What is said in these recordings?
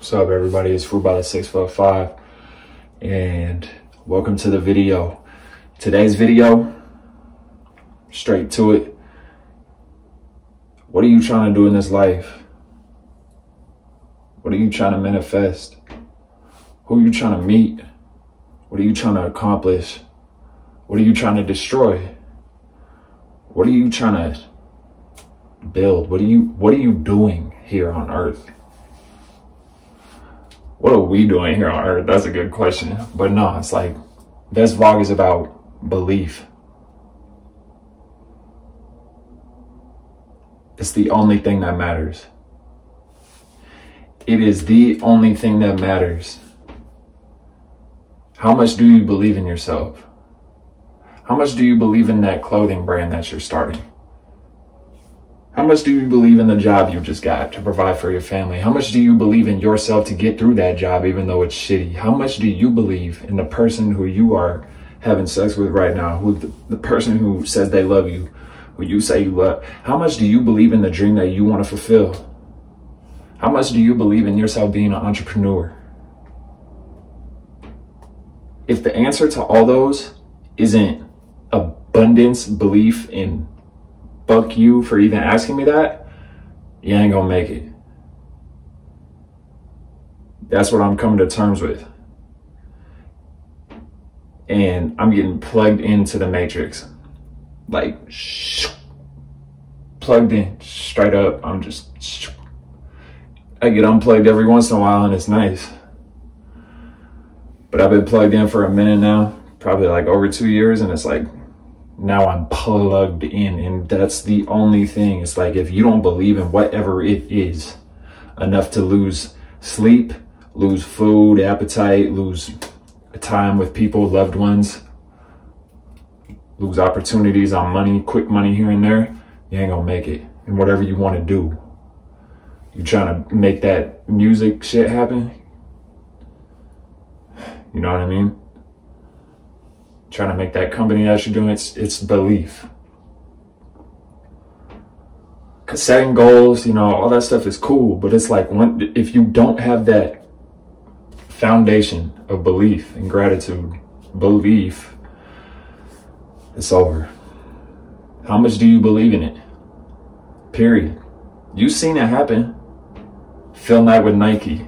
What's up, everybody? It's Fruit by the Six Foot Five, and welcome to the video. Today's video, straight to it. What are you trying to do in this life? What are you trying to manifest? Who are you trying to meet? What are you trying to accomplish? What are you trying to destroy? What are you trying to build? What are you what are you doing here on earth? What are we doing here on earth? That's a good question. But no, it's like this vlog is about belief. It's the only thing that matters. It is the only thing that matters. How much do you believe in yourself? How much do you believe in that clothing brand that you're starting? How much do you believe in the job you just got to provide for your family? How much do you believe in yourself to get through that job even though it's shitty? How much do you believe in the person who you are having sex with right now, who the, the person who says they love you, who you say you love? How much do you believe in the dream that you want to fulfill? How much do you believe in yourself being an entrepreneur? If the answer to all those isn't abundance, belief in fuck you for even asking me that, you ain't gonna make it. That's what I'm coming to terms with. And I'm getting plugged into the matrix. Like, plugged in straight up. I'm just, I get unplugged every once in a while and it's nice. But I've been plugged in for a minute now, probably like over two years, and it's like, now I'm plugged in and that's the only thing. It's like if you don't believe in whatever it is enough to lose sleep, lose food, appetite, lose time with people, loved ones, lose opportunities on money, quick money here and there, you ain't gonna make it. And whatever you want to do, you trying to make that music shit happen. You know what I mean? Trying to make that company that you're doing, it's, it's belief. Cause setting goals, you know, all that stuff is cool, but it's like when, if you don't have that foundation of belief and gratitude, belief, it's over. How much do you believe in it? Period. You've seen it happen. Phil Knight with Nike.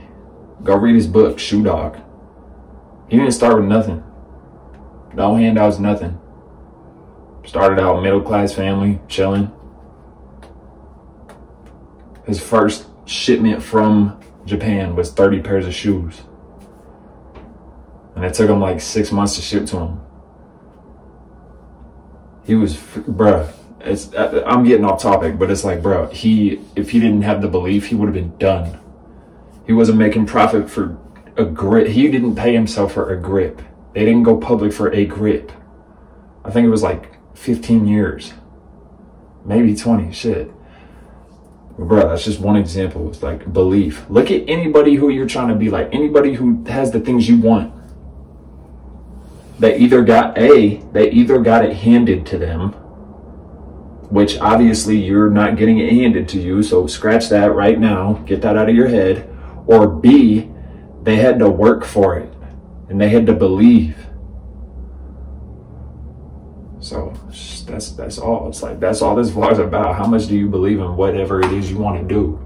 Go read his book, Shoe Dog. He didn't start with nothing. No handouts, nothing. Started out middle class family, chilling. His first shipment from Japan was 30 pairs of shoes. And it took him like six months to ship to him. He was, bruh, it's, uh, I'm getting off topic, but it's like, bro, he, if he didn't have the belief, he would have been done. He wasn't making profit for a grip. He didn't pay himself for a grip. They didn't go public for a grip. I think it was like 15 years, maybe 20. Shit. Bro, that's just one example. It's like belief. Look at anybody who you're trying to be like, anybody who has the things you want. They either got A, they either got it handed to them, which obviously you're not getting it handed to you. So scratch that right now. Get that out of your head. Or B, they had to work for it and they had to believe. So that's that's all. It's like that's all this vlog's about. How much do you believe in whatever it is you want to do?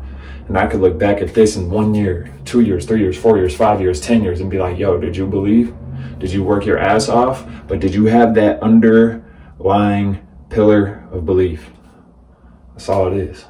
And I could look back at this in one year, two years, three years, four years, five years, ten years, and be like, yo, did you believe? Did you work your ass off? But did you have that underlying pillar of belief? That's all it is.